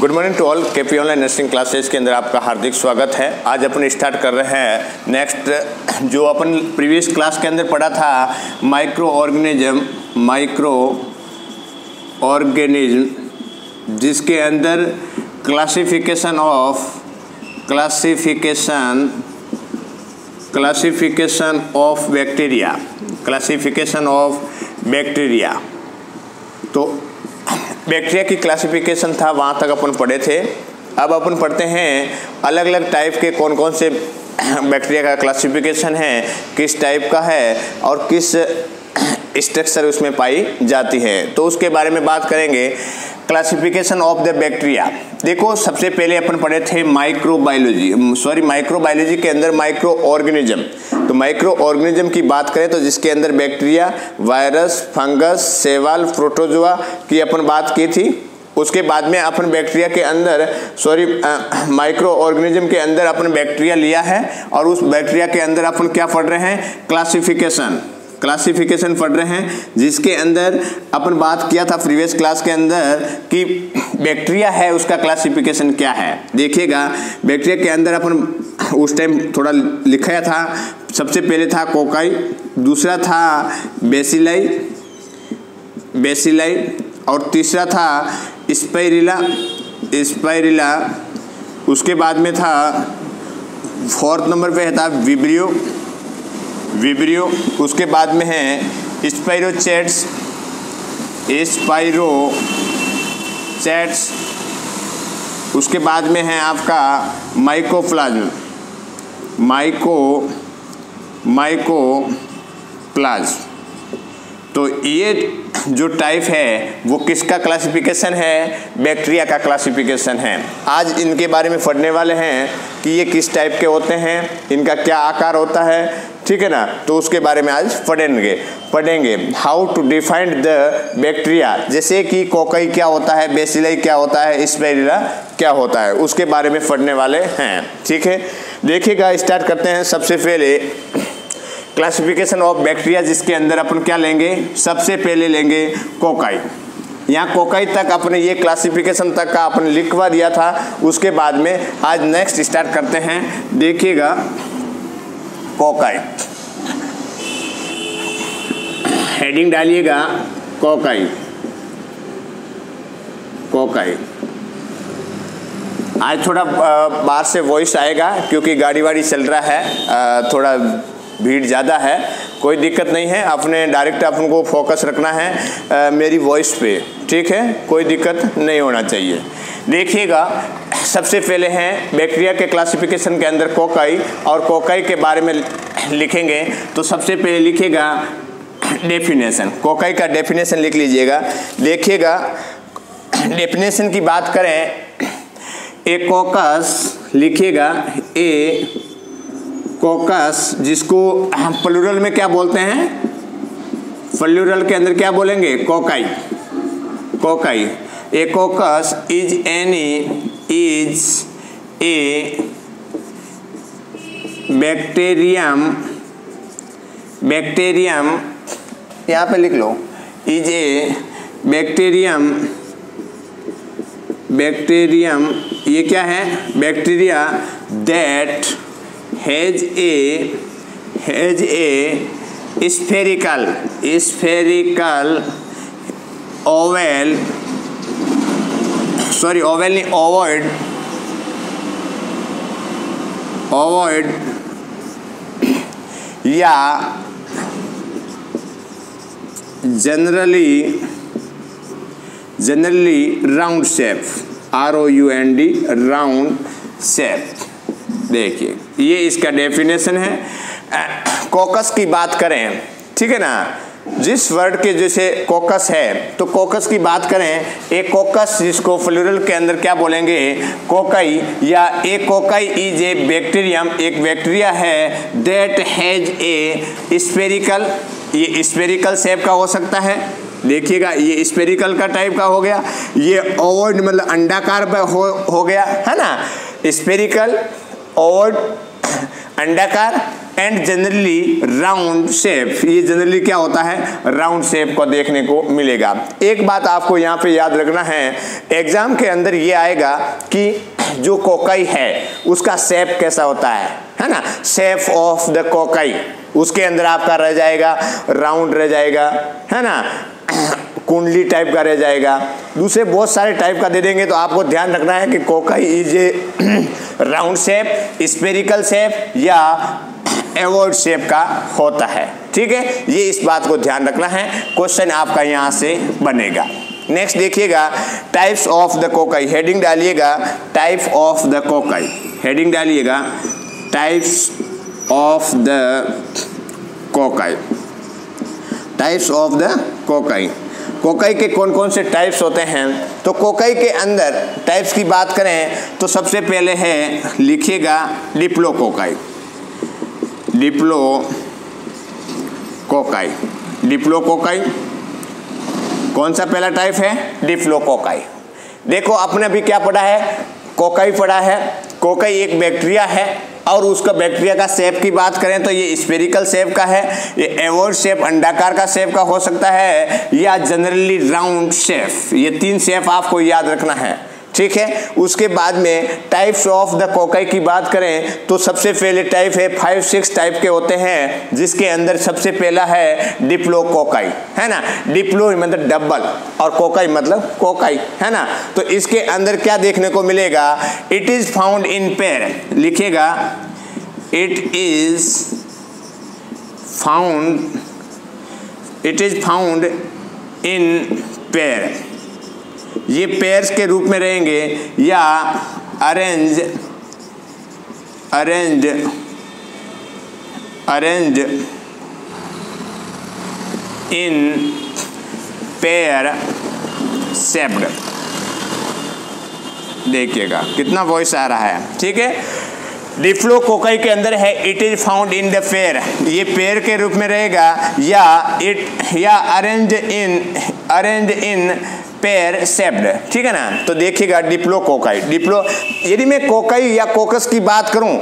Good morning to all K P online nursing classes के अंदर आपका हार्दिक स्वागत है। आज अपन स्टार्ट कर रहे हैं नेक्स्ट जो अपन प्रीवियस क्लास के अंदर पढ़ा था माइक्रो ऑर्गेनिज्म माइक्रो ऑर्गेनिज्म जिसके अंदर classification of classification classification of bacteria classification of bacteria तो बैक्टीरिया की क्लासिफिकेशन था, वहाँ तक अपन पढ़े थे। अब अपन पढ़ते हैं अलग अलग टाइप के कौन कौन से बैक्टीरिया का क्लासिफिकेशन है, किस टाइप का है, और किस स्ट्रक्चर उसमें पाई जाती है। तो उसके बारे में बात करेंगे। क्लासिफिकेशन ऑफ़ द बैक्टीरिया देखो, सबसे पहले अपन पढ़े थे माइक्रोबायोलॉजी सॉरी माइक्रोबायोलॉजी के अंदर माइक्रो ऑर्गेनिज्म तो माइक्रो ऑर्गेनिज्म की बात करें तो जिसके अंदर बैक्टीरिया वायरस फंगस सेवाल प्रोटोजोआ की अपन बात की थी, उसके बाद में अपन बैक्टीरिया के अंदर सॉरी माइक्रो ऑर्गेनिज्म के अंदर अपन बैक्टीरिया लिया है और उस बैक्टीरिया के अंदर अपन क्या पढ़ रहे हैं? क्लासिफिकेशन क्लासिफिकेशन पढ़ रहे हैं, जिसके अंदर अपन बात किया था प्रीवियस क्लास के अंदर कि बैक्टीरिया है, उसका क्लासिफिकेशन क्या है। देखिएगा बैक्टीरिया के अंदर अपन उस टाइम थोड़ा लिखाया था। सबसे पहले था कोकाई, दूसरा था बेसिलाई बेसिलाई, और तीसरा था स्पाइरिला स्पाइरिला, उसके बाद में था फोर्थ नंबर पे था विब्रियो। विब्रियो, उसके बाद में है स्पाइरोचेट्स, स्पाइरो चैट्स, उसके बाद में है आपका माइकोप्लाज्म, माइको माइको प्लाज्म तो ये जो टाइप है, वो किसका क्लासिफिकेशन है? बैक्टीरिया का क्लासिफिकेशन है। आज इनके बारे में पढ़ने वाले हैं कि ये किस टाइप के होते हैं, इनका क्या आकार होता है, ठीक है ना? तो उसके बारे में आज पढ़ेंगे। पढ़ेंगे how to defined the bacteria जैसे कि कोकई क्या होता है, बेसिलाई क्या होता है स्पेरिला क्या होता है, उसके बारे में पढ़ने वाले हैं, ठीक है? देखिएगा स्टार्ट करते हैं। सबसे पहले क्लासिफिकेशन ऑफ़ बैक्टीरिया जिसके अंदर अपन क्या लेंगे? सबसे पहले लेंगे कोकाई। यहाँ कोकाई तक अपने ये क्लासिफिकेशन तक का अपन लिखवा दिया था। उसके बाद में आज नेक्स्ट स्टार्ट करते हैं। देखिएगा कोकाई। हेडिंग डालिएगा कोकाई। कोकाई। आज थोड़ा बाहर से वॉइस आएगा, क्योंकि गाड़ी वाड़ी चल रहा है। थोड़ा भीड़ ज़्यादा है कोई दिक्कत नहीं है अपने डायरेक्ट अपन को फोकस रखना है आ, मेरी वॉइस पे ठीक है? कोई दिक्कत नहीं होना चाहिए। देखिएगा सबसे पहले हैं बैक्टीरिया के क्लासिफिकेशन के अंदर कोकाई और कोकाई के बारे में लिखेंगे तो सबसे पहले लिखिएगा डेफिनेशन। कोकाई का डेफिनेशन लिख लीजिएगा। देखिएगा डेफिनेशन की बात करें ए कोकस लिखिएगा ए कोकस, जिसको हम प्लूरल में क्या बोलते हैं? प्लूरल के अंदर क्या बोलेंगे? Cocci. Cocci. A coccus is any is a bacterium bacterium यहाँ पे लिख लो। इज़ ए बैक्टीरियम बैक्टीरियम ये क्या है? Bacteria that has a has a spherical spherical oval sorry oval नहीं ओवॉइड ओवॉइड या generally generally round shape R O U N D round shape देखिए, ये इसका डेफिनेशन है। कोकस की बात करें, ठीक है ना? जिस वर्ड के जैसे कोकस है तो कोकस की बात करें, एक कोकस जिसको फ्लोरल के अंदर क्या बोलेंगे? कोकई या एक कोकई इज़ ए बैक्टीरियम एक बैक्टीरिया है दैट हैज़ ए स्पेरिकल ये स्पेरिकल शेप का हो सकता है। देखिएगा, ये स्पेरिकल का टाइप का हो गया, ये ओवर्ड मतलब अंडाकार हो हो गया, है ना? स्पेरिकल ओवर्ड अंडाकार एंड जनरली राउंड शेप ये जनरली क्या होता है? राउंड शेप को देखने को मिलेगा। एक बात आपको यहाँ पे याद रखना है। एग्ज़ाम के अंदर ये आएगा कि जो कोकाई है, उसका शेप कैसा होता है? है ना? Shape of the cocci. उसके अंदर आपका रह जाएगा राउंड रह जाएगा। है ना? कुंडली टाइप का रह जाएगा। दूसरे बहुत सारे टाइप का दे देंगे तो आपको ध्यान रखना है कि cocci is a round shape spherical shape या एवॉर्ड शेप का होता है। ठीक है? ये इस बात को ध्यान रखना है। क्वेश्चन आपका यहाँ से बनेगा। नेक्स्ट देखिएगा types of the cocci heading डालिएगा type of the cocci heading डालिएगा types of the cocci types of the cocci. Cocci के कौन कौन से टाइप्स होते हैं? तो कोकाई के अंदर टाइप्स की बात करें तो सबसे पहले है लिखिएगा diplococci. Diplococci. Diplococci. कौन सा पहला टाइप है? Diplo cocci. देखो, आपने अभी क्या पढ़ा है? कोकाई पढ़ा है। कोकाई एक बैक्टीरिया है, और उसका बैक्टीरिया का शेप की बात करें तो ये स्पेरिकल शेप का है, ये एवोर्ड शेप, अंडाकार का शेप का हो सकता है, या जनरली राउंड शेप, ये तीन शेप आपको याद रखना है। ठीक है? उसके बाद में टाइप्स ऑफ़ द कोकाई की बात करें तो सबसे पहले टाइप है फाइव सिक्स टाइप के होते हैं, जिसके अंदर सबसे पहला है डिप्लो कोकाई है ना? डिप्लो मतलब डबल और कोकाई मतलब कोकाई है ना? तो इसके अंदर क्या देखने को मिलेगा? It is found in pair लिखेगा it is found it is found in pair ये पेयर्स के रूप में रहेंगे या arrange arrange arrange in pair shaped देखिएगा, कितना वॉइस आ रहा है, ठीक है? डिफ्लो कोकाई के अंदर है it is found in the pair ये पेयर के रूप में रहेगा या इट या arrange in arrange in pair shaped ठीक है ना? तो देखिएगा डिप्लो कोकाई डिप्लो यदि मैं कोकाई या कोकस की बात करूँ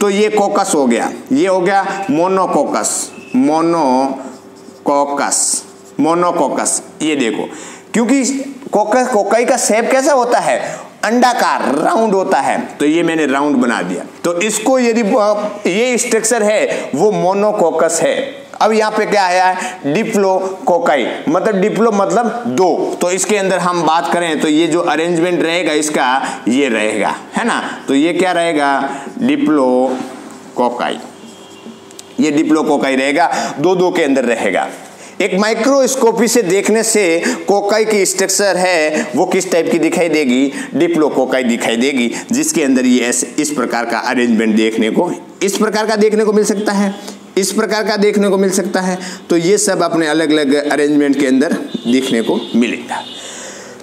तो ये कोकस हो गया. ये हो गया मोनोकोकस मोनोकोकस मोनोकोकस ये देखो. क्योंकि कोकस कोकाई का शेप कैसा होता है? अंडाकार राउंड होता है. तो ये मैंने राउंड बना दिया. तो इसको यदि ये स्ट्रक्चर है, वो मोनोकोकस है. अब यहाँ पे क्या आया है? डिप्लो कोकाई मतलब डिप्लो मतलब दो. तो इसके अंदर हम बात करें तो ये जो अरेंजमेंट रहेगा इसका, ये रहेगा, है ना? तो ये क्या रहेगा? डिप्लो कोकाई ये डिप्लो कोकाई रहेगा, दो दो के अंदर रहेगा. एक माइक्रोस्कोपी से देखने से कोकाई की स्ट्रक्चर है, वो किस टाइप की दिखाई देगी? डिप्लो कोकाई दिखाई देगी, जिसके अंदर ये इस प्रकार का अरेंजमेंट देखने को, इस प्रकार का देखने को मिल सकता है. इस प्रकार का देखने को मिल सकता है। तो ये सब अपने अलग अलग अरेंजमेंट के अंदर देखने को मिलेगा।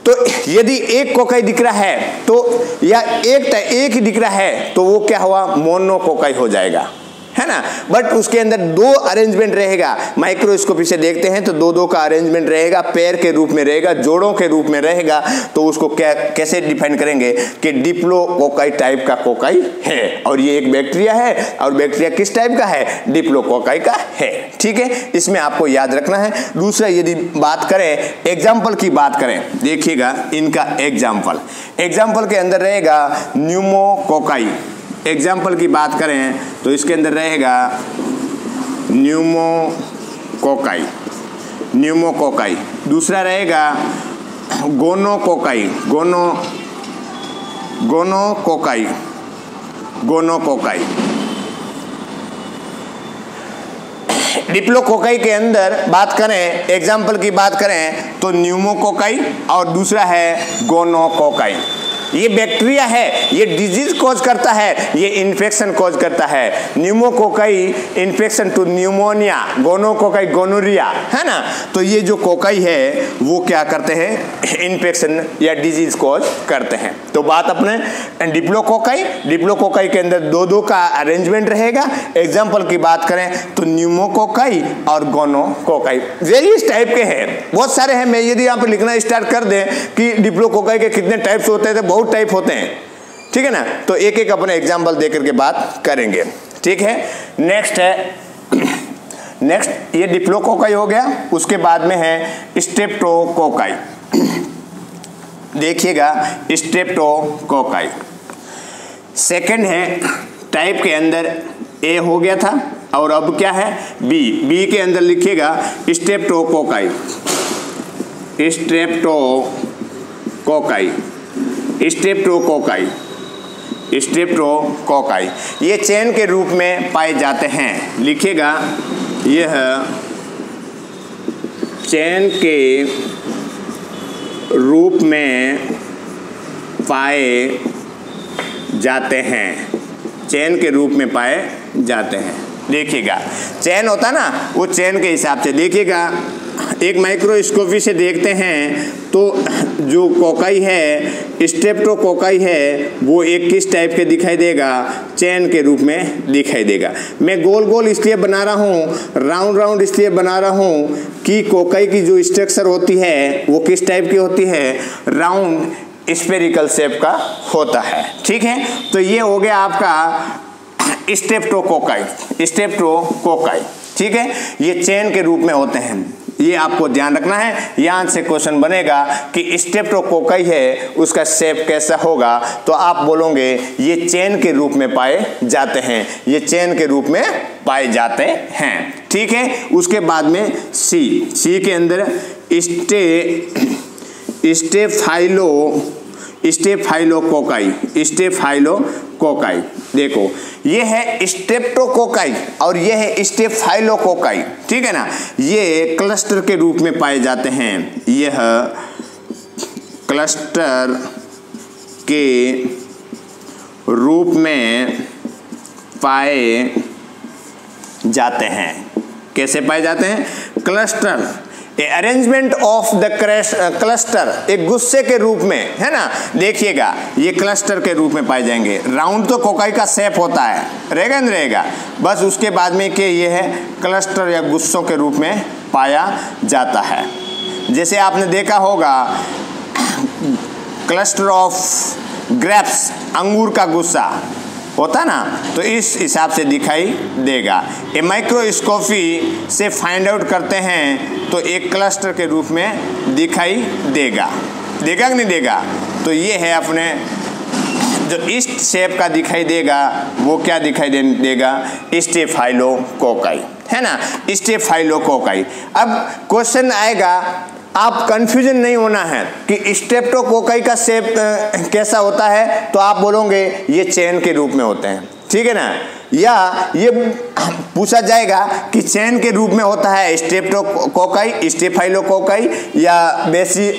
तो यदि एक कोकाई दिख रहा है तो या एक एक ही दिख रहा है तो वो क्या हुआ? मोनो कोकाई हो जाएगा। है ना? बट उसके अंदर दो अरेंजमेंट रहेगा। माइक्रोस्कोपी से देखते हैं तो दो दो का अरेंजमेंट रहेगा पैर के रूप में रहेगा, जोड़ों के रूप में रहेगा। तो उसको क्या, कैसे डिफाइन करेंगे कि डिप्लो कोकाई टाइप का कोकाई है? और ये एक बैक्टीरिया है, और बैक्टीरिया किस टाइप का है? डिप्लो कोकाई का है। ठीक है? इसमें आपको याद रखना है। दूसरा, यदि बात करें एग्ज़ाम्पल की बात करें, देखिएगा इनका एग्ज़ाम्पल एग्ज़ाम्पल के अंदर रहेगा न्यूमोकोकाई एग्ज़ाम्पल की बात करें तो इसके अंदर रहेगा न्यूमोकोकाई न्यूमोकोकाई दूसरा रहेगा गोनोकोकाई गोनो गोनोकोकाई गोनोकोकाई डिप्लोकोकाई के अंदर बात करें एग्ज़ाम्पल की बात करें तो न्यूमोकोकाई और दूसरा है गोनोकोकाई ये बैक्टीरिया है, ये डिज़ीज़ कॉज करता है, ये इन्फेक्शन कॉज करता है। Pneumococci infection to pneumonia gonococci gonorrhoea है ना? तो ये जो कोकाई है, वो क्या करते हैं? इन्फेक्शन या डिज़ीज़ कॉज करते हैं। तो बात अपने डिप्लोकोकाई डिप्लोकोकाई के अंदर दो दो का अरेंजमेंट रहेगा। एग्ज़ाम्पल की बात करें तो न्यूमोकोकाई और गोनोकोकाई वेरियस टाइप के हैं। बहुत सारे हैं, मैं यदि यहाँ पर लिखना स्टार्ट कर दें कि डिप्लोकोकाई के कितने टाइप्स होते तो बहुत टाइप होते हैं। ठीक है ना? तो एक एक अपने एग्ज़ाम्पल देकर के बात करेंगे। ठीक है? नेक्स्ट है। नेक्स्ट ये डिप्लोकोकाई हो गया। उसके बाद में है स्टेप्टोकोकाई देखिएगा स्टेप्टोकोकाई सेकंड है टाइप के अंदर ए हो गया था, और अब क्या है? बी बी के अंदर लिखिएगा स्टेप्टोकोकाई स्टेप्टोकोकाई स्ट्रेप्टोकोकाई ये चैन के रूप में पाए जाते हैं। लिखिएगा यह चैन के रूप में पाए जाते हैं। चैन के रूप में पाए जाते हैं। देखिएगा। चैन होता ना, वो चैन के हिसाब से देखिएगा। एक माइक्रोस्कोपी से देखते हैं तो जो कोकाई है स्टेप्टो कोकाई है, वो एक किस टाइप के दिखाई देगा? चैन के रूप में दिखाई देगा। मैं गोल गोल इसलिए बना रहा हूँ राउंड राउंड इसलिए बना रहा हूँ कि कोकाई की जो स्ट्रक्चर होती है, वो किस टाइप की होती है? राउंड स्पेरिकल शेप का होता है। ठीक है? तो ये हो गया आपका स्टेप्टोकोकाई स्टेप्टोकोकाई, ठीक है? ये चैन के रूप में होते हैं। ये आपको ध्यान रखना है। यहाँ से क्वेश्चन बनेगा कि स्टेप्टोकोकाई है, उसका शेप कैसा होगा? तो आप बोलोगे, ये चेन के रूप में पाए जाते हैं। ये चेन के रूप में पाए जाते हैं। ठीक है? उसके बाद में सी सी के अंदर स्टे, स्टेफाइलो स्टेफाइलोकोकाई। स्टेफाइलोकोकाई देखो, ये है स्टेप्टोकोकाई और ये है स्टेफाइलोकोकाई, ठीक है ना? ये क्लस्टर के रूप में पाए जाते हैं। यह क्लस्टर के रूप में पाए जाते हैं। कैसे पाए जाते हैं? Cluster arrangement of the cluster एक गुस्से के रूप में, है ना? देखिएगा, ये क्लस्टर के रूप में पाए जाएँगे। राउंड तो कोकाई का सेप होता है। रहेगा नहीं रहेगा? बस उसके बाद में कि ये है क्लस्टर या गुस्सों के रूप में पाया जाता है। जैसे आपने देखा होगा क्लस्टर ऑफ़ ग्रेप्स अंगूर का गुस्सा। होता ना तो इस हिसाब से दिखाई देगा। ए माइक्रोस्कोपी से फाइंड आउट करते हैं तो एक क्लस्टर के रूप में दिखाई देगा। देगा कि नहीं देगा? तो ये है अपने जो ईस्ट शेप का दिखाई देगा वो क्या दिखाई दे, देगा? कोकाई है ना? कोकाई अब क्वेश्चन आएगा आप कंफ्यूजन नहीं होना है कि स्टेप्टोकोकाई का सेप कैसा होता है तो आप बोलोगे ये चैन के रूप में होते हैं। ठीक है ना? या ये पूछा जाएगा कि चैन के रूप में होता है स्टेप्टोकोकाई स्टेफाइलोकोकाई या बेसी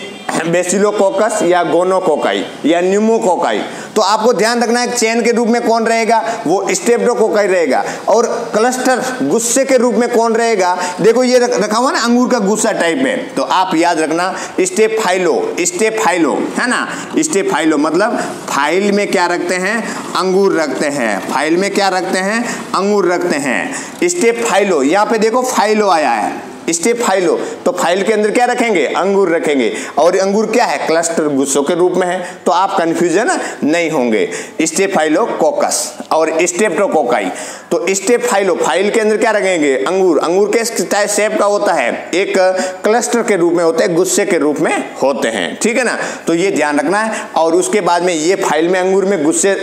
बेसिलोकोकस या गोनोकोकाई या न्यूमोकोकाई। तो आपको ध्यान रखना है, चैन के रूप में कौन रहेगा? वो स्टेप्टोकोकाई रहेगा। और क्लस्टर गुस्से के रूप में कौन रहेगा? देखो ये रखा हुआ ना, अंगूर का गुस्सा टाइप में। तो आप याद रखना स्टेफाइलो स्टेफाइलो है ना? स्टेफाइलो मतलब फ़ाइल में क्या रखते हैं? अंगूर रखते हैं। फ़ाइल में क्या रखते हैं? अंगूर रखते हैं। स्टेफाइलो यहाँ पे देखो फाइलो आया है। स्टेप फाइलो तो फ़ाइल के अंदर क्या रखेंगे? अंगूर रखेंगे। और अंगूर क्या है? क्लस्टर गुस्सों के रूप में है। तो आप कंफ्यूजन नहीं होंगे। स्टेप फाइलो कोकस और स्टेप्टोकोकाई तो स्टेप फाइलो फ़ाइल के अंदर क्या रखेंगे? अंगूर। अंगूर के शेप का होता है? एक क्लस्टर के रूप में होते हैं, गुस्से के रूप में होते हैं। ठीक है ना? तो ये ध्यान रखना है। और उसके बाद में ये फ़ाइल में अंगूर में गुस्से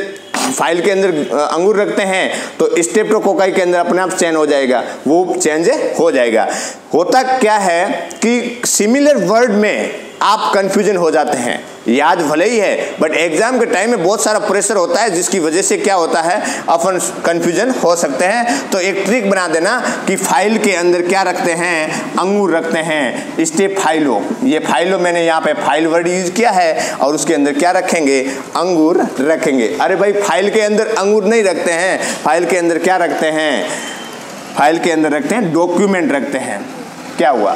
फ़ाइल के अंदर अंगूर रखते हैं तो स्टेप्टोकोकाई के अंदर अपने आप चेंज हो जाएगा। वो चेंज हो जाएगा। होता क्या है कि सिमिलर वर्ड में आप कंफ्यूजन हो जाते हैं। याद भले ही है बट एग्ज़ाम के टाइम में बहुत सारा प्रेशर होता है, जिसकी वजह से क्या होता है, अपन कंफ्यूजन हो सकते हैं। तो एक ट्रिक बना देना कि फ़ाइल के अंदर क्या रखते हैं, अंगूर रखते हैं स्टेप फाइलो ये फाइलो मैंने यहाँ पे फ़ाइल वर्ड यूज़ किया है, और उसके अंदर क्या रखेंगे, अंगूर रखेंगे। अरे भाई फ़ाइल के अंदर अंगूर नहीं रखते हैं। फ़ाइल के अंदर क्या रखते हैं फ़ाइल के अंदर रखते हैं डॉक्यूमेंट रखते हैं। क्या हुआ?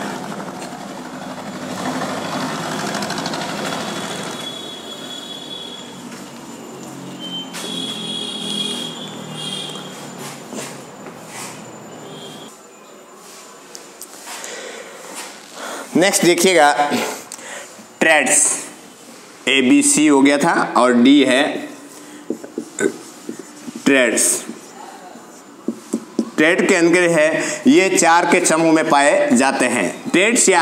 नेक्स्ट देखिएगा ट्रेड्स ए बी सी हो गया था और डी है ट्रेड्स ट्रेड के अंदर है, ये चार के समूह में पाए जाते हैं। ट्रेड्स या,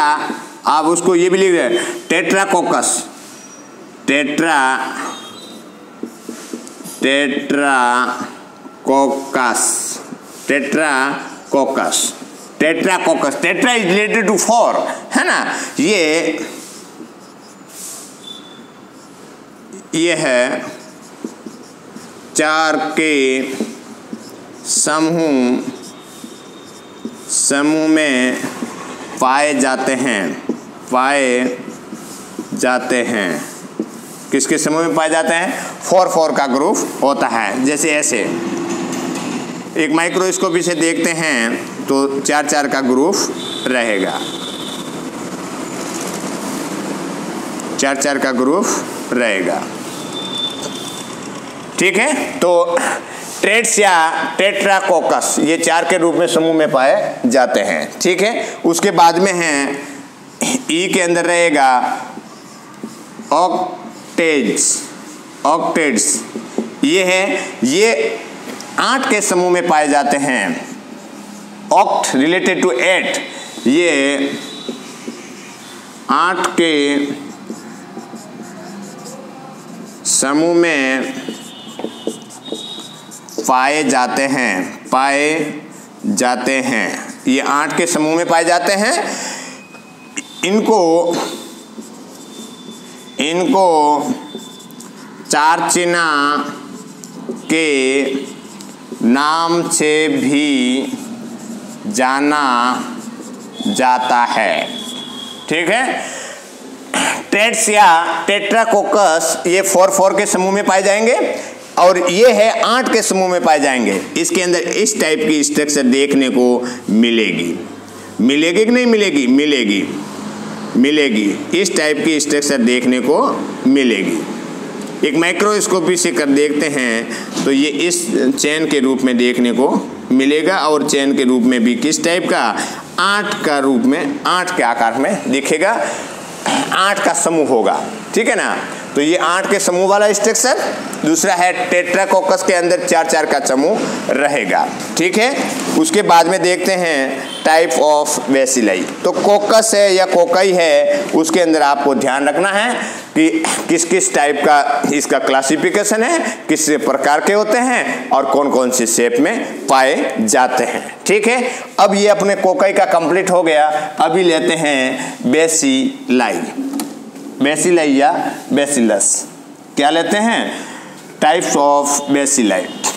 आप उसको ये भी लिख रहे tetracoccus tetra tetra coccus tetra coccus tetra is related to four है ना? ये ये है चार के समूह समूह में पाए जाते हैं, पाए जाते हैं। किसके समूह में पाए जाते हैं? फोर फोर का ग्रुप होता है, जैसे ऐसे। एक माइक्रोस्कोप से देखते हैं। तो चार चार का ग्रुप रहेगा। चार चार का ग्रुप रहेगा। ठीक है? तो ट्रेड्स या टेट्राकोकस, ये चार के रूप में समूह में पाए जाते हैं। ठीक है? उसके बाद में है, ई के अंदर रहेगा ऑक्टेज ऑक्टेड्स ये है, ये आठ के समूह में पाए जाते हैं। ऑक्ट रिलेटेड टू एट ये आठ के समूह में पाए जाते हैं, पाए जाते हैं। ये आठ के समूह में पाए जाते हैं। इनको इनको चार चिना के नाम से भी जाना जाता है। ठीक है? टेट्स या टेट्राकोकस ये फोर फोर के समूह में पाए जाएँगे और ये है आठ के समूह में पाए जाएँगे। इसके अंदर इस टाइप की स्ट्रक्चर देखने को मिलेगी। मिलेगी कि नहीं मिलेगी? मिलेगी। मिलेगी। इस टाइप की स्ट्रक्चर देखने को मिलेगी। एक माइक्रोस्कोपी से कर देखते हैं तो ये इस चैन के रूप में देखने को मिलेगा और चैन के रूप में भी किस टाइप का? आठ का रूप में, आठ के आकार में दिखेगा, आठ का समूह होगा, ठीक है ना? तो ये आठ के समूह वाला स्ट्रक्चर दूसरा है टेट्राकोकस के अंदर चार चार का समूह रहेगा। ठीक है? उसके बाद में देखते हैं टाइप ऑफ़ वेसिलाई तो कोकस है या कोकई है, उसके अंदर आपको ध्यान रखना है कि किस किस टाइप का इसका क्लासिफिकेशन है, किस प्रकार के होते हैं और कौन कौन से शेप में पाए जाते हैं। ठीक है? अब ये अपने कोकई का कंप्लीट हो गया। अभी लेते हैं बेसिलाई बेसिलाई या बेसिलस। क्या लेते हैं? टाइप्स ऑफ़ बेसिलाइट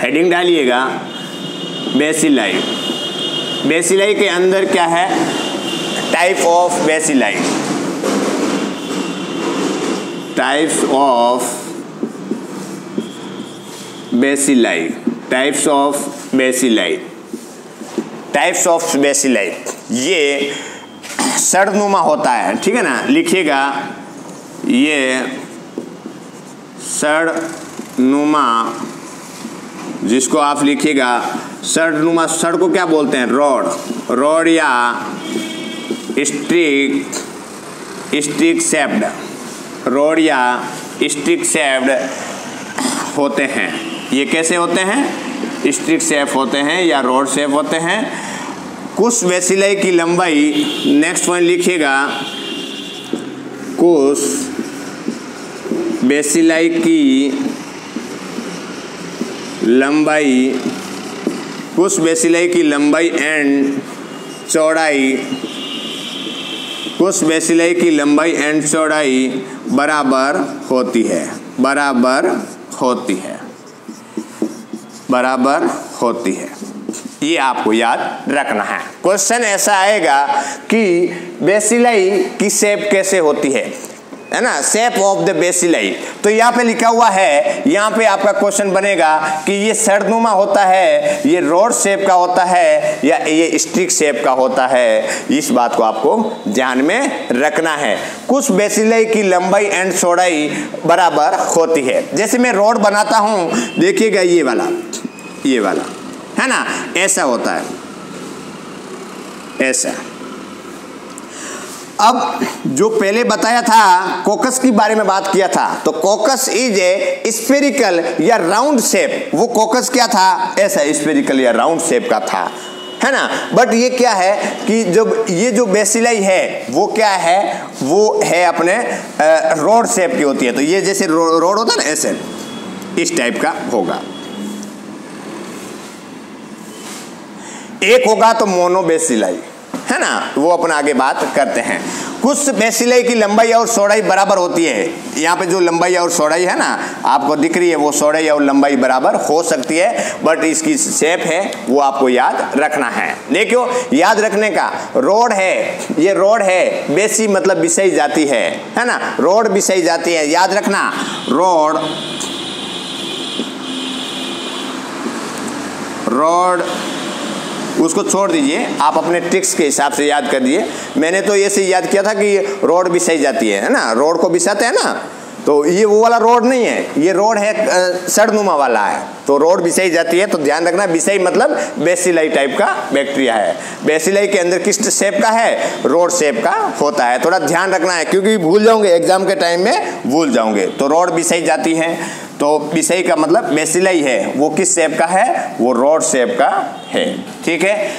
हेडिंग डालिएगा। बेसिलाई बेसिलाई के अंदर क्या है? Type of bacilli types of bacilli types of bacilli types of bacilli ये सड़नुमा होता है, ठीक है ना? लिखिएगा, ये सड़नुमा, जिसको आप लिखिएगा, सड़नुमा, सड़ को क्या बोलते हैं? रॉड। रॉड या स्ट्रिक स्ट्रिक सेप्ड रॉड या स्ट्रिक सेप्ड होते हैं। ये कैसे होते हैं? स्ट्रिक सेफ़ होते हैं या रोड सेफ़ होते हैं? कुछ वेसिलाई की लंबाई नेक्स्ट पॉइंट लिखिएगा कुछ बेसिलाई की लंबाई, कुछ बेसिलाई की लंबाई एंड चौड़ाई, कुछ बेसिलाई की लंबाई एंड चौड़ाई बराबर होती है, बराबर होती है, बराबर होती है। ये आपको याद रखना है। क्वेश्चन ऐसा आएगा कि बेसिलाई की शेप कैसे होती है? है ना? शेप ऑफ़ द बेसिलाई तो यहाँ पे लिखा हुआ है, यहाँ पे आपका क्वेश्चन बनेगा कि ये सरनुमा होता है, ये रोड शेप का होता है, या ये स्टिक शेप का होता है। इस बात को आपको ध्यान में रखना है। कुछ बेसिलाई की लंबाई एंड चौड़ाई बराबर होती है। जैसे मैं रोड बनाता हूँ, देखिएगा ये वाला ये वाला। है ना? ऐसा होता है। ऐसा। अब जो पहले बताया था कोकस के बारे में बात किया था तो कोकस इज़ ए स्पेरिकल या राउंड शेप वो कोकस क्या था? ऐसा स्पेरिकल या राउंड शेप का था। है ना? बट ये क्या है कि जब ये जो बेसिलाई है, वो क्या है? वो है अपने रोड शेप की होती है। तो ये जैसे रोड होता है ना, ऐसे। इस टाइप का होगा। एक होगा तो मोनो बेसिलाई है ना? वो अपन आगे बात करते हैं। कुछ बेसिलाई की लंबाई और चौड़ाई बराबर होती है। यहाँ पे जो लंबाई और चौड़ाई है ना, आपको दिख रही है, वो चौड़ाई और लंबाई बराबर हो सकती है बट इसकी शेप है, वो आपको याद रखना है। देखियो, याद रखने का रोड है, ये रोड है, बेसी मतलब बिसाई जाती है है ना? रोड बिसाई जाती है, याद रखना। रोड रोड उसको छोड़ दीजिए। आप अपने ट्रिक्स के हिसाब से याद कर दिए मैंने तो ये से याद किया था कि रोड भी सही जाती है है ना? रोड को बिछाते हैं ना? तो ये वो वाला रोड नहीं है। ये रोड है सड़नुमा वाला है। तो रोड बिछाई जाती है तो ध्यान रखना, बिछाई मतलब बेसिलाई टाइप का बैक्टीरिया है। बेसिलाई के अंदर किस शेप का है? रोड शेप का होता है। थोड़ा ध्यान रखना है, क्योंकि भूल जाओगे एग्ज़ाम के टाइम में भूल जाओगे। तो रोड बिछाई जाती है। तो विषय का मतलब बेसिलाई है। वो किस शेप का है? वो रॉड शेप का है। ठीक है?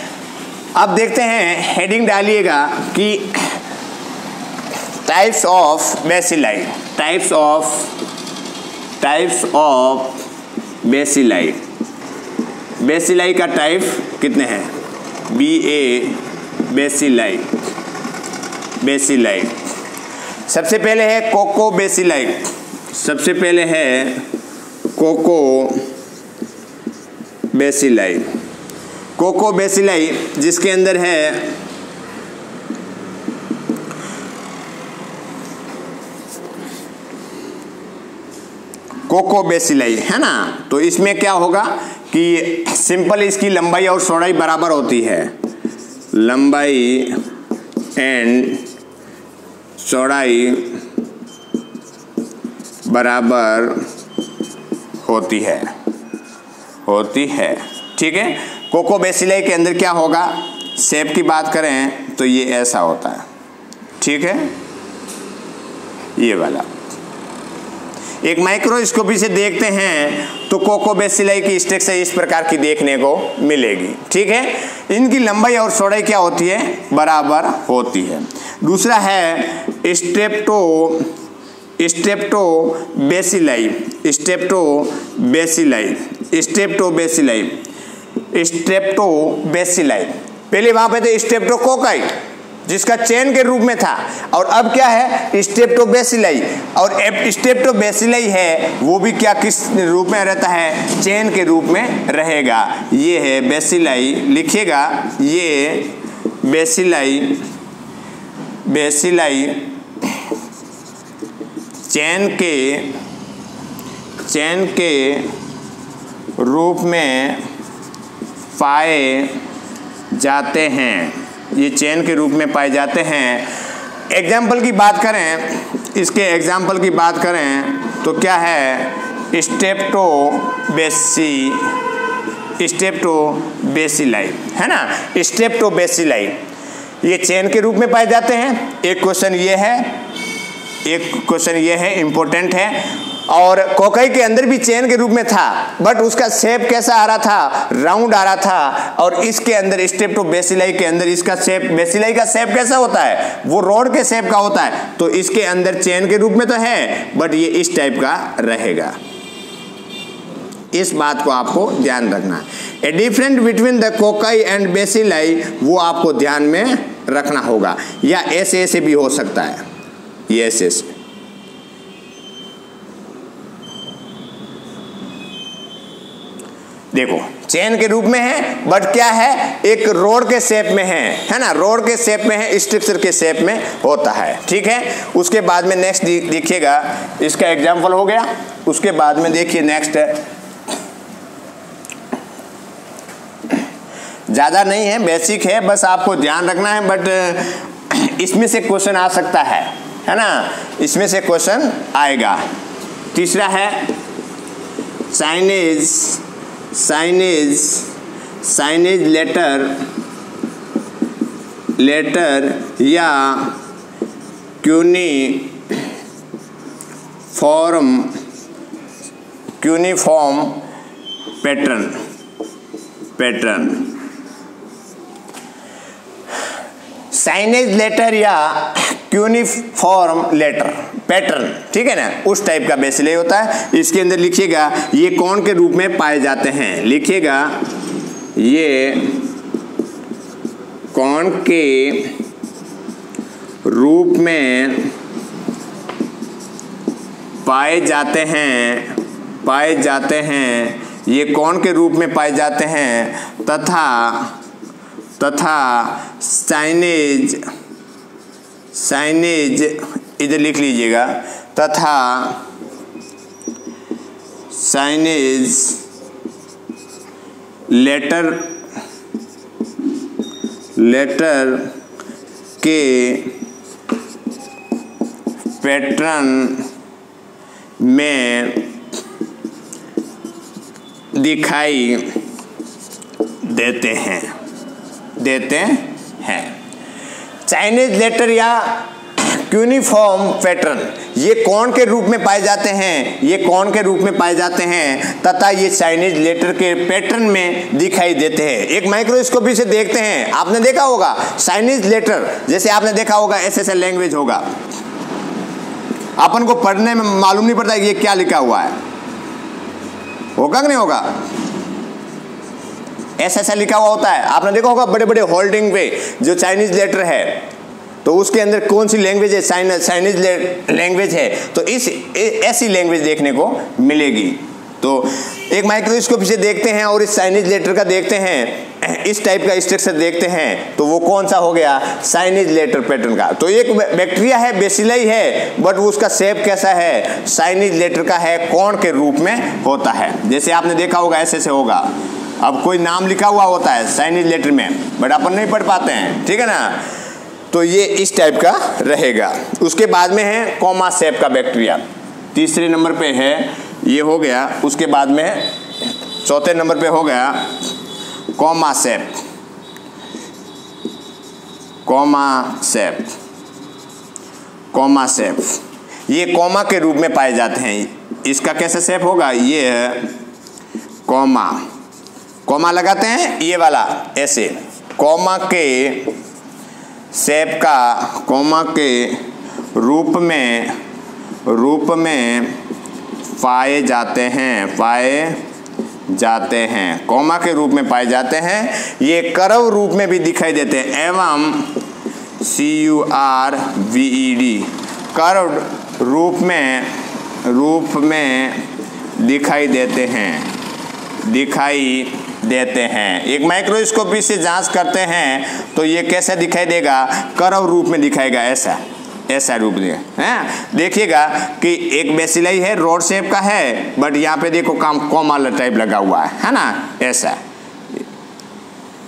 अब देखते हैं हेडिंग डालिएगा कि types of bacilli types of types of bacilli bacilli का टाइप कितने हैं? बी ए बेसिलाई बेसिलाई सबसे पहले है कोको बेसिलाई सबसे पहले है कोको बेसिलाई। कोको बेसिलाई जिसके अंदर है कोको बेसिलाई, है ना? तो इसमें क्या होगा कि सिंपल इसकी लंबाई और चौड़ाई बराबर होती है। लंबाई एंड चौड़ाई बराबर होती है। होती है। ठीक है? कोको बेसिले के अंदर क्या होगा? सेब की बात करें तो ये ऐसा होता है। ठीक है? ये वाला। एक माइक्रोस्कोपी से देखते हैं तो कोको बेसिलाई की स्ट्रक्चर इस प्रकार की देखने को मिलेगी। ठीक है? इनकी लंबाई और चौड़ाई क्या होती है? बराबर होती है। दूसरा है strepto strepto bacilli strepto bacilli strepto bacilli strepto bacilli पहले वहाँ पे थे स्टेप्टो कोकाई जिसका चेन के रूप में था। और अब क्या है? स्टेप्टो बेसिलाई और स्टेप्टो बेसिलाई है, वो भी क्या किस रूप में रहता है? चेन के रूप में रहेगा। ये है बेसिलाई लिखिएगा ये बेसिलाई बेसिलाई चैन के चैन के रूप में पाए जाते हैं। ये चैन के रूप में पाए जाते हैं। एग्ज़ाम्पल की बात करें, इसके एग्ज़ाम्पल की बात करें तो क्या है? स्टेप्टो बेसी स्टेप्टो बेसिलाई है ना? स्टेप्टो बेसिलाई ये चैन के रूप में पाए जाते हैं। एक क्वेश्चन ये है एक क्वेश्चन ये है इंपॉर्टेंट है। और कोकई के अंदर भी चेन के रूप में था बट उसका शेप कैसा आ रहा था? राउंड आ रहा था। और इसके अंदर स्टेप टू बेसिलाई के अंदर इसका शेप बेसिलाई का शेप कैसा होता है? वो रोड के शेप का होता है। तो इसके अंदर चेन के रूप में तो है बट ये इस टाइप का रहेगा। इस बात को आपको ध्यान रखना a different between the cocci and bacilli वो आपको ध्यान में रखना होगा। या ऐसे ऐसे भी हो सकता है। यस यस देखो, चेन के रूप में है बट क्या है? एक रोड के शेप में है है ना? रोड के शेप में है स्ट्रक्चर के शेप में होता है, ठीक है? उसके बाद में नेक्स्ट देखिएगा, इसका एग्जांपल हो गया। उसके बाद में देखिए नेक्स्ट ज़्यादा नहीं है बेसिक है, बस आपको ध्यान रखना है बट इसमें से क्वेश्चन आ सकता है। है ना? इसमें से क्वेश्चन आएगा। तीसरा है Chinese Chinese Chinese letter letter या cuneiform cuneiform pattern pattern Chinese letter या क्यूनिफॉर्म लेटर पैटर्न ठीक है ना? उस टाइप का बेसिले होता है। इसके अंदर लिखिएगा, ये कौन के रूप में पाए जाते हैं? लिखिएगा, ये कौन के रूप में पाए जाते हैं? पाए जाते हैं। ये कौन के रूप में पाए जाते हैं? तथा तथा साइनेज साइनेज इधर लिख लीजिएगा। तथा साइनेज लेटर लेटर के पैटर्न में दिखाई देते हैं। देते हैं। चाइनीज़ लेटर या यूनिफॉर्म पैटर्न ये कौन के रूप में पाए जाते हैं? ये कौन के रूप में पाए जाते हैं? तथा ये चाइनीज़ लेटर के पैटर्न में दिखाई देते हैं। एक माइक्रोस्कोपी से देखते हैं। आपने देखा होगा चाइनीज़ लेटर जैसे आपने देखा होगा ऐसे ऐसे लैंग्वेज होगा। अपन को पढ़ने में मालूम नहीं पड़ता ये क्या लिखा हुआ है। होगा कि नहीं होगा? ऐसा ऐसा लिखा हुआ होता है। आपने देखा होगा बड़े बड़े होल्डिंग पे जो चाइनीज़ लेटर है तो उसके अंदर कौन सी लैंग्वेज है? चाइनीज़ लैंग्वेज है। तो इस ऐसी लैंग्वेज देखने को मिलेगी। तो एक माइक्रोस्कोप से देखते हैं और इस चाइनीज़ लेटर का देखते हैं। इस टाइप का स्ट्रक्चर देखते हैं तो वो कौन सा हो गया? चाइनीज़ लेटर पैटर्न का। तो एक बैक्टीरिया है बेसिलाई है बट उसका शेप कैसा है? चाइनीज़ लेटर का है कौन के रूप में होता है। जैसे आपने देखा होगा ऐसे ऐसे होगा। अब कोई नाम लिखा हुआ होता है चाइनीज़ लेटर में, बट अपन नहीं पढ़ पाते हैं, ठीक है ना? तो ये इस टाइप का रहेगा। उसके बाद में है कॉमा सेप का बैक्टीरिया तीसरे नंबर पे है, ये हो गया। उसके बाद में चौथे नंबर पे हो गया comma shape comma shape comma shape ये कॉमा के रूप में पाए जाते हैं। इसका कैसे सेप होगा? ये है कॉमा कॉमा लगाते हैं, ये वाला, ऐसे। कॉमा के सेप का, कॉमा के रूप में रूप में पाए जाते हैं, पाए जाते हैं। कॉमा के रूप में पाए जाते हैं। ये करव रूप में भी दिखाई देते हैं, एवं C U R V E D curve रूप में रूप में दिखाई देते हैं, दिखाई देते हैं। एक माइक्रोस्कोपी से जाँच करते हैं तो ये कैसा दिखाई देगा? करव रूप में दिखाएगा ऐसा। ऐसा रूप है? देखिएगा कि एक बेसिलाई है रोड शेप का है बट यहाँ पे देखो काम कॉमाल टाइप लगा हुआ है। है ना? ऐसा।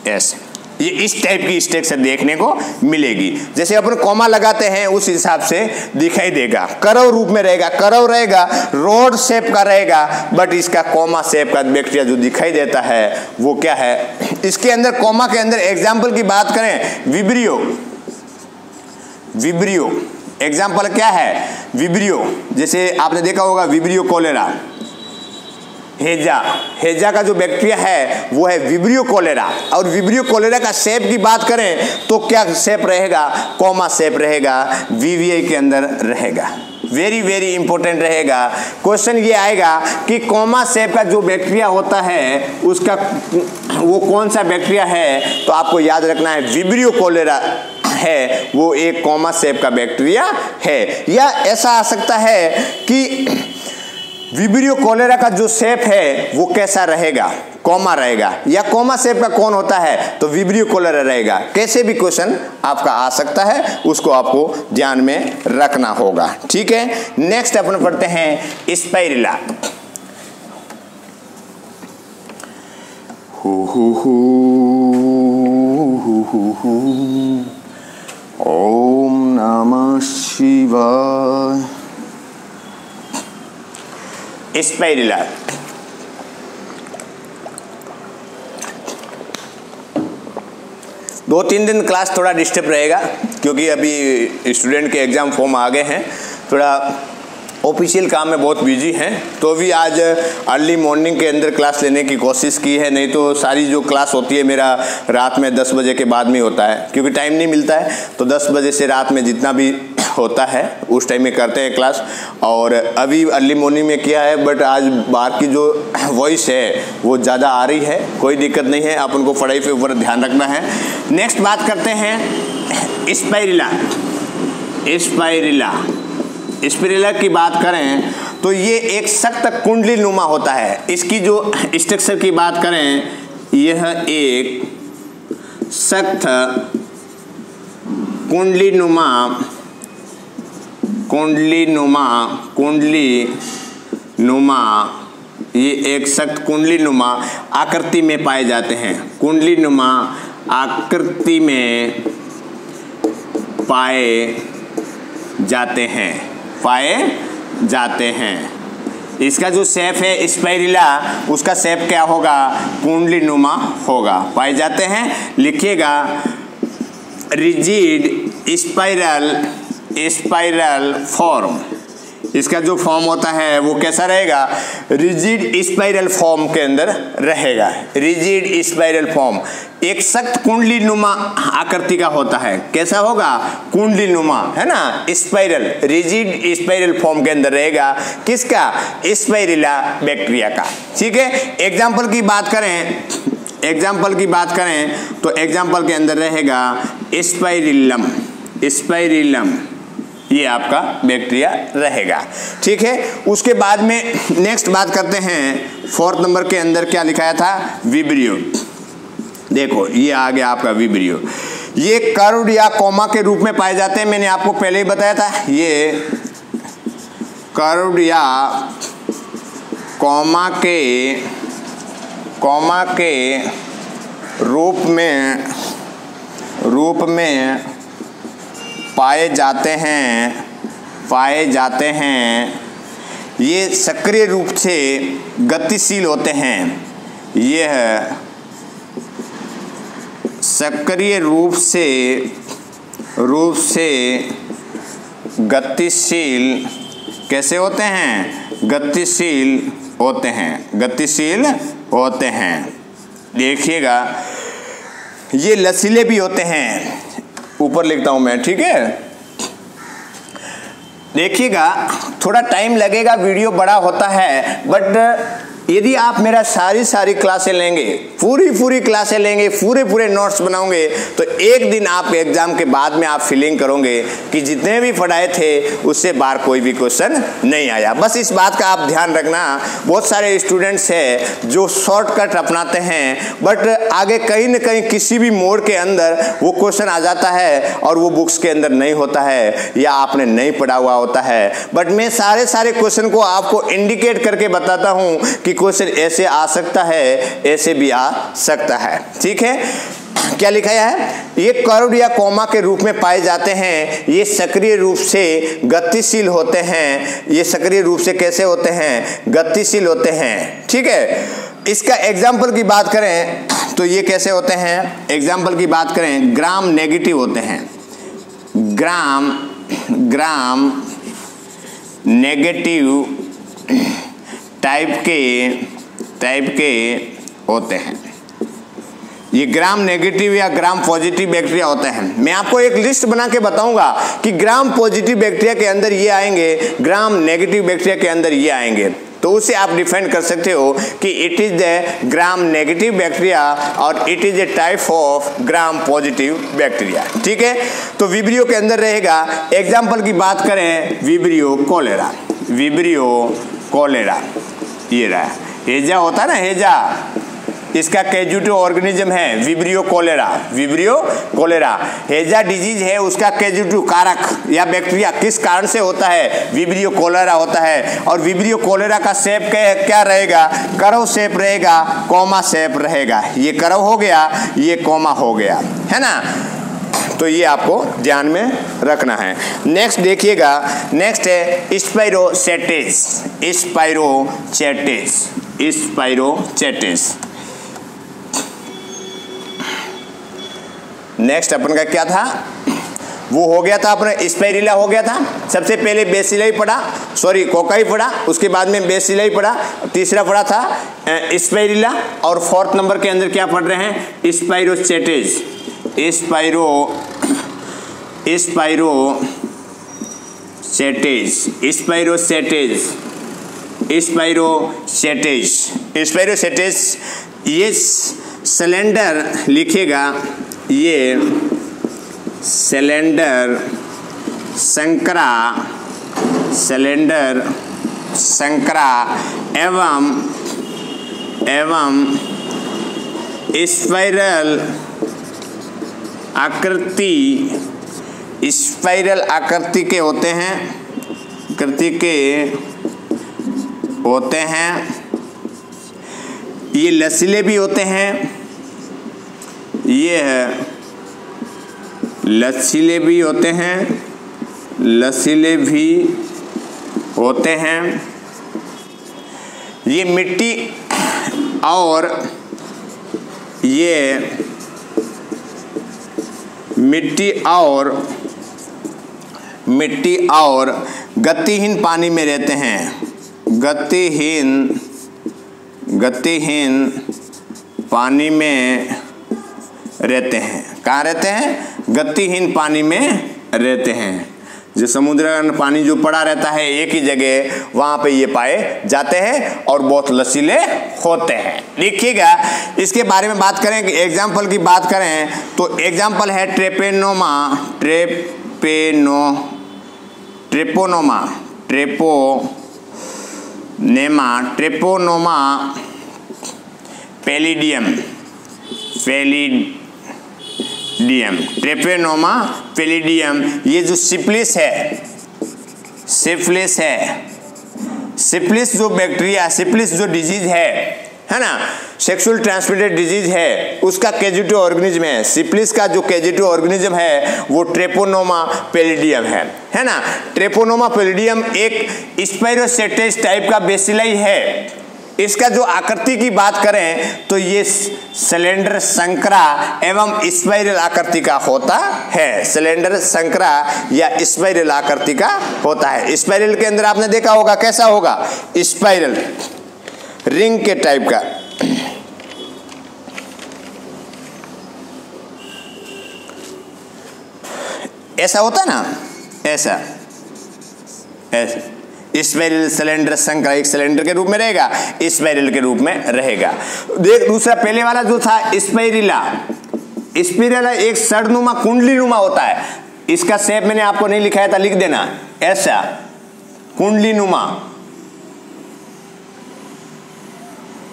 ऐसा। ये इस टाइप की स्ट्रक्चर देखने को मिलेगी। जैसे अपन कॉमा लगाते हैं, उस हिसाब से दिखाई देगा। करव रूप में रहेगा। करव रहेगा रोड शेप का रहेगा बट इसका कॉमा शेप का बैक्टीरिया जो दिखाई देता है, वो क्या है? इसके अंदर कॉमा के अंदर एग्ज़ाम्पल की बात करें, विब्रियो। विब्रियो। एग्ज़ाम्पल क्या है? विब्रियो। जैसे आपने देखा होगा, विब्रियो कोलेरा। हेजा हेजा का जो बैक्टीरिया है, वो है विब्रियो कोलेरा। और विब्रियो कोलेरा का शेप की बात करें तो क्या शेप रहेगा? कॉमा शेप रहेगा, वीवीआई के अंदर रहेगा। वेरी वेरी इंपॉर्टेंट रहेगा। क्वेश्चन ये आएगा कि कॉमा शेप का जो बैक्टीरिया होता है, उसका वो कौन सा बैक्टीरिया है? तो आपको याद रखना है, विब्रियो कोलेरा है, वो एक कॉमा शेप का बैक्टीरिया है। या ऐसा आ सकता है कि विब्रियो कोलेरा का जो शेप है, वो कैसा रहेगा? कॉमा रहेगा। या कॉमा शेप का कौन होता है? तो विब्रियो कोलेरा रहेगा। कैसे भी क्वेश्चन आपका आ सकता है, उसको आपको ध्यान में रखना होगा। ठीक है? नेक्स्ट अपन पढ़ते हैं स्पाइरिला ओम नमः शिवाय। स्पाइरिला दो तीन दिन क्लास थोड़ा डिस्टर्ब रहेगा, क्योंकि अभी स्टूडेंट के एग्ज़ाम फॉर्म आ गए हैं। थोड़ा ऑफिशियल काम में बहुत बिज़ी हैं। तो भी आज अर्ली मॉर्निंग के अंदर क्लास लेने की कोशिश की है, नहीं तो सारी जो क्लास होती है मेरा रात में 10 बजे के बाद में होता है, क्योंकि टाइम नहीं मिलता है। तो 10 बजे से रात में जितना भी होता है, उस टाइम में करते हैं क्लास और अभी अर्ली मॉर्निंग में किया है बट आज बाहर की जो वॉइस है, वो ज़्यादा आ रही है। कोई दिक्कत नहीं है, आप उनको पढ़ाई पे ऊपर ध्यान रखना है। नेक्स्ट बात करते हैं स्पाइरिला स्पाइरिला स्पिरिला की बात करें तो ये एक सख्त कुंडली नुमा होता है। इसकी जो स्ट्रक्चर की बात करें, यह एक सख्त कुंडली नुमा कुंडली नुमा कुंडली नुमा ये एक सख्त कुंडली नुमा आकृति में पाए जाते हैं। कुंडली नुमा आकृति में पाए जाते हैं, पाए जाते हैं। इसका जो सेप है स्पाइरिला उसका सेप क्या होगा? कुंडली नुमा होगा। पाए जाते हैं, लिखिएगा, रिजिड स्पाइरल स्पाइरल फॉर्म इसका जो फॉर्म होता है, वो कैसा रहेगा? रिजिड स्पाइरल फॉर्म के अंदर रहेगा। रिजिड स्पाइरल फॉर्म एक सख्त कुंडली नुमा आकृति का होता है। कैसा होगा? कुंडली नुमा है ना? स्पाइरल रिजिड स्पाइरल फॉर्म के अंदर रहेगा। किसका? स्पाइरिला बैक्टीरिया का। ठीक है? एग्ज़ाम्पल की बात करें। एग्ज़ाम्पल की बात करें तो एग्ज़ाम्पल के अंदर रहेगा स्पाइरिलम स्पाइरिलम ये आपका बैक्टीरिया रहेगा। ठीक है? उसके बाद में नेक्स्ट बात करते हैं। फोर्थ नंबर के अंदर क्या लिखाया था? विब्रियो। देखो, ये आ गया आपका विब्रियो। ये कर्व या कोमा के रूप में पाए जाते हैं। मैंने आपको पहले ही बताया था। ये कर्व या कॉमा के कॉमा के रूप में रूप में पाए जाते हैं, पाए जाते हैं, ये सक्रिय रूप से गतिशील होते हैं। यह सक्रिय रूप से रूप से गतिशील कैसे होते हैं? गतिशील होते हैं, गतिशील होते हैं। देखिएगा, ये लसीले भी होते हैं। ऊपर लिखता हूँ मैं, ठीक है? देखिएगा, थोड़ा टाइम लगेगा वीडियो बड़ा होता है बट यदि आप मेरा सारी सारी क्लासें लेंगे, पूरी पूरी क्लासें लेंगे, पूरे पूरे नोट्स बनाओगे तो एक दिन आप एग्ज़ाम के बाद में आप फीलिंग करोगे कि जितने भी पढ़ाए थे, उससे बाहर कोई भी क्वेश्चन नहीं आया। बस इस बात का आप ध्यान रखना, बहुत सारे स्टूडेंट्स हैं जो शॉर्टकट अपनाते हैं बट आगे कहीं ना कहीं किसी भी मोड़ के अंदर वो क्वेश्चन आ जाता है और वो बुक्स के अंदर नहीं होता है, या आपने नहीं पढ़ा हुआ होता है। बट मैं सारे सारे क्वेश्चन को आपको इंडिकेट करके बताता हूँ कि क्वेश्चन ऐसे आ सकता है ऐसे भी आ सकता है। ठीक है? क्या लिखा है? ये कर्व या कोमा के रूप में पाए जाते हैं। ये सक्रिय रूप से गतिशील होते हैं। ये सक्रिय रूप से कैसे होते हैं? गतिशील होते हैं। ठीक है? इसका एग्ज़ाम्पल की बात करें तो ये कैसे होते हैं? एग्ज़ाम्पल की बात करें ग्राम नेगेटिव होते हैं। ग्राम ग्राम नेगेटिव टाइप के टाइप के होते हैं। ये ग्राम नेगेटिव या ग्राम पॉजिटिव बैक्टीरिया होते हैं। मैं आपको एक लिस्ट बना के बताऊँगा कि ग्राम पॉजिटिव बैक्टीरिया के अंदर ये आएँगे ग्राम नेगेटिव बैक्टीरिया के अंदर ये आएँगे। तो उसे आप डिफाइन कर सकते हो कि it is the gram negative bacteria और it is a type of gram positive bacteria ठीक है? तो विब्रियो के अंदर रहेगा। एग्ज़ाम्पल की बात करें विब्रियो कोलेरा विब्रियो कोलेरा ये रहा। हेजा होता है ना, हेजा। इसका कैजुटिव ऑर्गेनिज्म है, विब्रियो कोलेरा विब्रियो कोलेरा। हेजा डिज़ीज़ है, उसका कैजुटिव कारक या बैक्टीरिया किस कारण से होता है? विब्रियो कोलेरा होता है। और विब्रियो कोलेरा का सेप क्या रहेगा? करव सेप रहेगा, कोमा सेप रहेगा। ये करव हो गया, ये कोमा हो गया। है ना? तो ये आपको ध्यान में रखना है। नेक्स्ट देखिएगा। नेक्स्ट है स्पाइरोचेटिस स्पाइरोचेटिस स्पाइरोचेटिस नेक्स्ट अपन का क्या था? वो हो गया था अपना स्पेरिला हो गया था। सबसे पहले बेसिला ही पढ़ा सॉरी कोका ही पढ़ा उसके बाद में बेसिला ही पढ़ा तीसरा पड़ा था स्पेरिला और फोर्थ नंबर के अंदर क्या पढ़ रहे हैं? स्पाइरोसेटेज स्पाइरो स्पाइरो सेटेज स्पाइरोसेटेज स्पाइरोसेटेज स्पाइरोसेटेज ये सिलेंडर लिखेगा, ये सिलेंडर संकरा सिलेंडर संकरा एवं एवं स्पाइरल आकृति स्पाइरल आकृति के होते हैं। आकृति के होते हैं। ये लसीले भी होते हैं। ये है लसीले भी होते हैं। लसीले भी होते हैं। ये मिट्टी और ये मिट्टी और मिट्टी और गतिहीन पानी में रहते हैं। गतिहीन गतिहीन पानी में रहते हैं। कहाँ रहते हैं? गतिहीन पानी में रहते हैं। जो समुद्र पानी जो पड़ा रहता है एक ही जगह, वहाँ पे ये पाए जाते हैं और बहुत लसीले होते हैं। लिखिएगा इसके बारे में बात करें एग्ज़ाम्पल की बात करें तो एग्ज़ाम्पल है Treponema, ट्रेपेनो treponema treponema ट्रेपोनोमा पेलिडियम पेलिड पेलिडियम Treponema पेलिडियम ये जो सिप्लिस है सिप्लिस है सिप्लिस जो बैक्टीरिया सिप्लिस जो डिज़ीज़ है है ना? सेक्सुअल ट्रांसमिटेड डिज़ीज़ है, उसका केजिटिव ऑर्गेनिज्म है। सिप्लिस का जो केजिटिव ऑर्गेनिज्म है, वो ट्रेपोनोमा पेलिडियम है है ना? ट्रेपोनोमा पेलिडियम एक स्पाइरोसेटेज टाइप का बेसिलाई है। इसका जो आकृति की बात करें तो ये सिलेंडर संकरा एवं स्पाइरल आकृति का होता है। सिलेंडर संकरा या स्पाइरल आकृति का होता है। स्पाइरल के अंदर आपने देखा होगा, कैसा होगा? स्पाइरल, रिंग के टाइप का। ऐसा होता ना? ऐसा। ऐसा। स्पेरल सिलेंडर संकर एक सिलेंडर के रूप में रहेगा स्पेरल के रूप में रहेगा। देख, दूसरा पहले वाला जो था, स्पेरिला। स्पिरला एक सड़नुमा कुंडली नुमा होता है। इसका सेप मैंने आपको नहीं लिखाया था, लिख देना। ऐसा कुंडली नुमा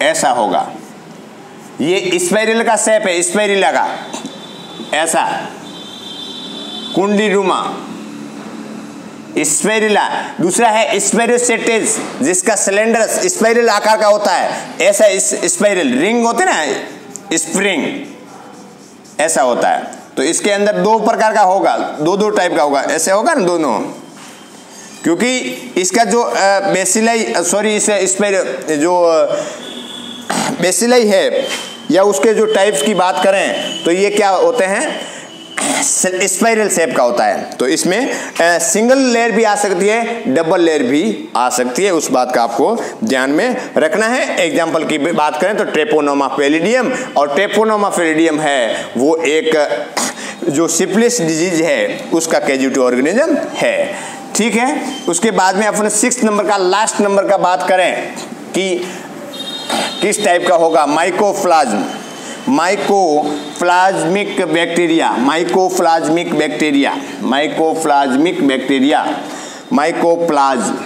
ऐसा होगा। ये स्पेरिल का सेप है, स्पेरिला का। ऐसा कुंडली नुमा स्पेरिला दूसरा है स्पेरोसेटेज जिसका सिलेंडर स्पेरल आकार का होता है। ऐसा स्पेरल रिंग होते ना, स्प्रिंग, ऐसा होता है। तो इसके अंदर दो प्रकार का होगा दो दो टाइप का होगा। ऐसे होगा ना दोनों? क्योंकि इसका जो बेसिलाई सॉरी, इस स्पेर, जो बेसिलाई है, या उसके जो टाइप्स की बात करें तो ये क्या होते हैं? स्पाइरल शेप का होता है। तो इसमें सिंगल लेयर भी आ सकती है डबल लेयर भी आ सकती है। उस बात का आपको ध्यान में रखना है। एग्ज़ाम्पल की बात करें तो ट्रेपोनोमा पेलिडियम और ट्रेपोनोमा पेलिडियम है। वो एक, जो सिप्लिस डिज़ीज़ है, उसका कैजुटिव ऑर्गेनिज्म है। ठीक है? उसके बाद में अपने सिक्स नंबर का लास्ट नंबर का बात करें कि किस टाइप का होगा? Mycoplasm mycoplasmic bacteria mycoplasmic bacteria mycoplasmic bacteria mycoplasm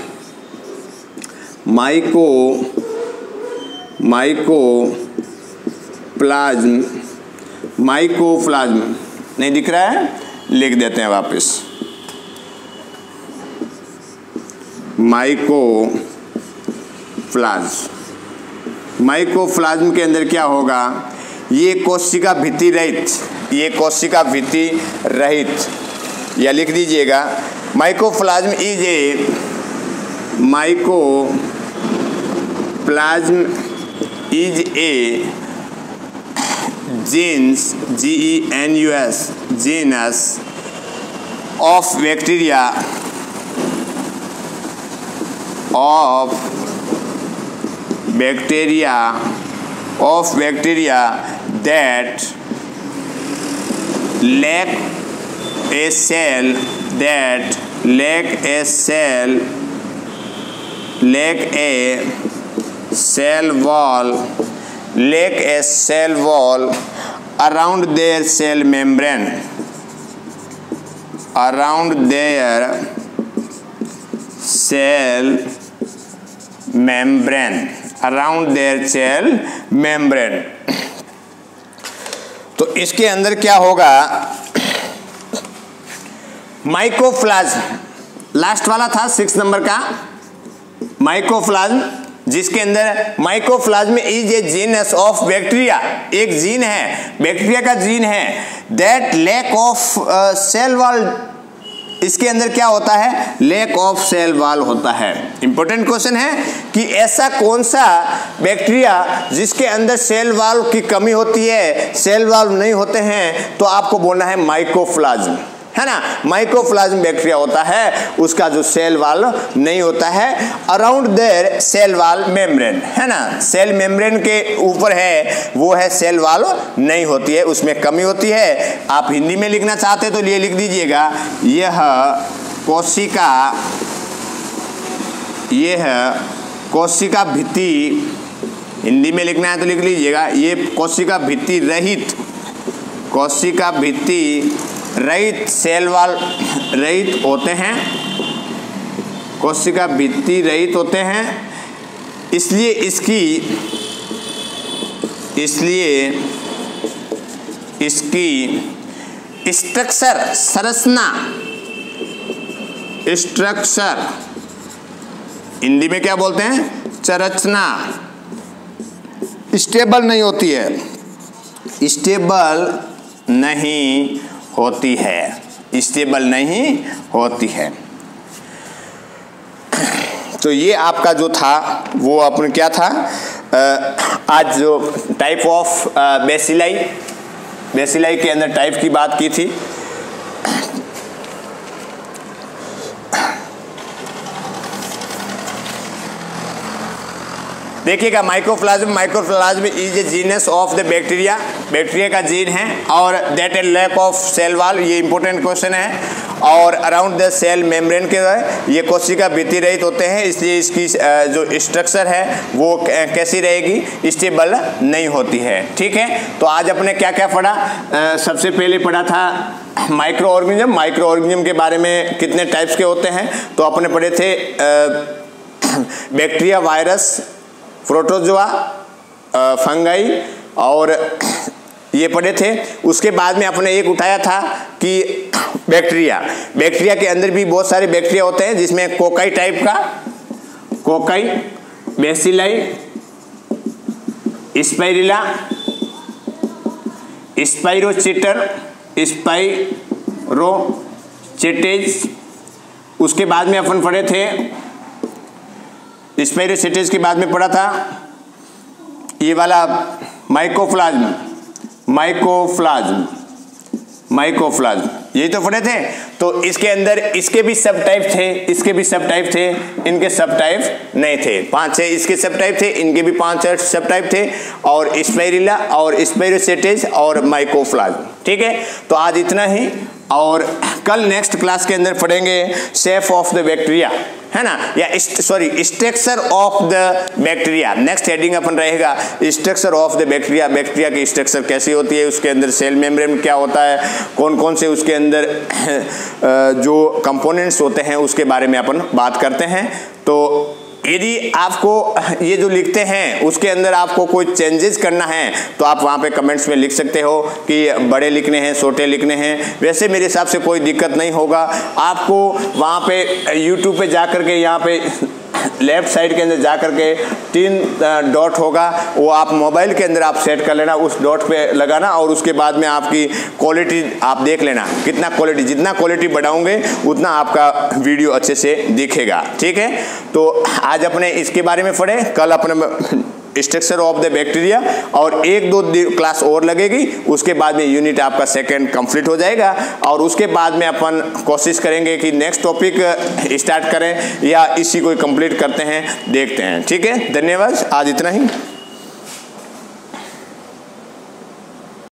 myco myco plasm mycoplasm नहीं दिख रहा है? लिख देते हैं वापस. माइको प्लाज्म माइकोप्लाज्म के अंदर क्या होगा? ये कोशिका भित्ति रहित, ये कोशिका भित्ति रहित। या लिख दीजिएगा mycoplasma is a mycoplasma is a genus G E N U S genus of bacteria of bacteria of bacteria that lack a cell that lack a cell lack a cell wall lack a cell wall around their cell membrane around their cell membrane around their cell membrane तो इसके अंदर क्या होगा? माइक्रोफ्लाज्म last वाला था six number का। Mycoplasma जिसके अंदर mycoplasma is a genus of bacteria एक जीन है बैक्टीरिया का जीन है। That lack of cell wall इसके अंदर क्या होता है? लेक ऑफ़ सेल वाल होता है। इंपॉर्टेंट क्वेश्चन है कि ऐसा कौन सा बैक्टीरिया जिसके अंदर सेल वाल की कमी होती है सेल वाल नहीं होते हैं तो आपको बोलना है माइक्रोप्लाज्म है ना? माइक्रोप्लाज्म बैक्टीरिया होता है, उसका जो सेल वाल नहीं होता है। Around their cell wall membrane है ना? सेल मेम्ब्रेन के ऊपर है, वो है सेल वाल नहीं होती है, उसमें कमी होती है। आप हिंदी में लिखना चाहते तो लिए लिख दीजिएगा। यह कोशिका यह कोशिका भित्ति, हिंदी में लिखना है तो लिख लीजिएगा। ये कोशिका भित्ति रहित, कोशिका भित्ति रहित सेल वाल होते हैं। कोशिका भित्ति रहित होते हैं। इसलिए इसकी इसलिए इसकी स्ट्रक्चर संरचना स्ट्रक्चर हिंदी में क्या बोलते हैं? संरचना। स्टेबल नहीं होती है। स्टेबल नहीं होती है। स्टेबल नहीं होती है। तो ये आपका जो था, वो अपन क्या था? आज जो टाइप ऑफ़ बेसिलाई बेसिलाई के अंदर टाइप की बात की थी। देखिएगा mycoplasma mycoplasma is a genus of the bacteria bacteria का जीन है और that a lack of cell wall ये इंपॉर्टेंट क्वेश्चन है। और अराउंड द सेल मेम्ब्रेन के ये कोशिका भित्ति रहित होते हैं, इसलिए इसकी जो स्ट्रक्चर है, वो कैसी रहेगी? स्टेबल नहीं होती है। ठीक है? तो आज अपने क्या क्या पढ़ा सबसे पहले पढ़ा था माइक्रो ऑर्गेनिज्म माइक्रो ऑर्गेनिज्म के बारे में कितने टाइप्स के होते हैं? तो अपने पढ़े थे बैक्टीरिया वायरस प्रोटोजोआ फंगाई और ये पढ़े थे। उसके बाद में आपने एक उठाया था कि बैक्टीरिया। बैक्टीरिया के अंदर भी बहुत सारे बैक्टीरिया होते हैं, जिसमें कोकाई टाइप का, cocci, bacilli, spirilla, spirochaete, spirochaetes. उसके बाद में अपन पढ़े थे स्पेरोसिटिस के बाद में पढ़ा था। ये वाला माइकोफ्लाज्म माइकोफ्लाज्म माइकोफ्लाज्म। यही तो पढ़े थे? तो इसके अंदर इसके भी सब टाइप थे, इसके भी सब टाइप थे, इनके सब टाइप नहीं थे। पाँच छह इसके सब टाइप थे, इनके भी पाँच सब टाइप थे, और स्पेरिला और स्पेरोसेटेज और माइकोफ्लाज्म। ठीक है? तो आज इतना ही। और कल नेक्स्ट क्लास के अंदर पढ़ेंगे सेफ़ ऑफ़ द बैक्टीरिया है ना? या sorry structure of the bacteria next heading अपन रहेगा structure of the bacteria bacteria की स्ट्रक्चर कैसी होती है? उसके अंदर सेल मेम्ब्रेन क्या होता है? कौन कौन से उसके अंदर जो कंपोनेंट्स होते हैं, उसके बारे में अपन बात करते हैं। तो यदि आपको, ये जो लिखते हैं, उसके अंदर आपको कोई चेंजेस करना है तो आप वहाँ पे कमेंट्स में लिख सकते हो कि बड़े लिखने हैं, छोटे लिखने हैं। वैसे मेरे हिसाब से कोई दिक्कत नहीं होगा। आपको वहाँ पे यूट्यूब पे जा कर के यहाँ पे लेफ़्ट साइड के अंदर जा करके तीन डॉट होगा, वो आप मोबाइल के अंदर आप सेट कर लेना, उस डॉट पे लगाना और उसके बाद में आपकी क्वालिटी आप देख लेना, कितना क्वालिटी, जितना क्वालिटी बढ़ाओगे, उतना आपका वीडियो अच्छे से दिखेगा, ठीक है? तो आज अपने इसके बारे में पढ़े, कल अपने स्ट्रक्चर ऑफ़ द बैक्टीरिया और एक दो क्लास और लगेगी, उसके बाद में यूनिट आपका सेकेंड कंप्लीट हो जाएगा और उसके बाद में अपन कोशिश करेंगे कि नेक्स्ट टॉपिक स्टार्ट करें या इसी को कंप्लीट करते हैं, देखते हैं। ठीक है? धन्यवाद। आज इतना ही।